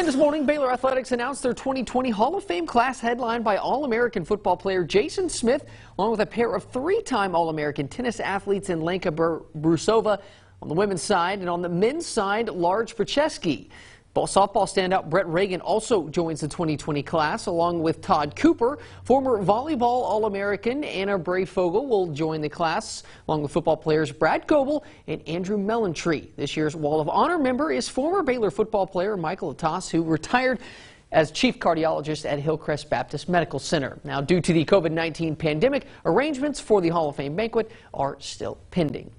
And this morning, Baylor Athletics announced their 2020 Hall of Fame class headlined by All-American football player Jason Smith, along with a pair of three-time All-American tennis athletes in Lenka Broosova on the women's side, and on the men's side, Lars Poerschke. Softball standout Brette Reagan also joins the 2020 class, along with Todd Cooper. Former volleyball All-American Anna Breyfogle will join the class, along with football players Brad Goebel and Andrew Melontree. This year's Wall of Honor member is former Baylor football player Michael Attas, who retired as chief cardiologist at Hillcrest Baptist Medical Center. Now, due to the COVID-19 pandemic, arrangements for the Hall of Fame banquet are still pending.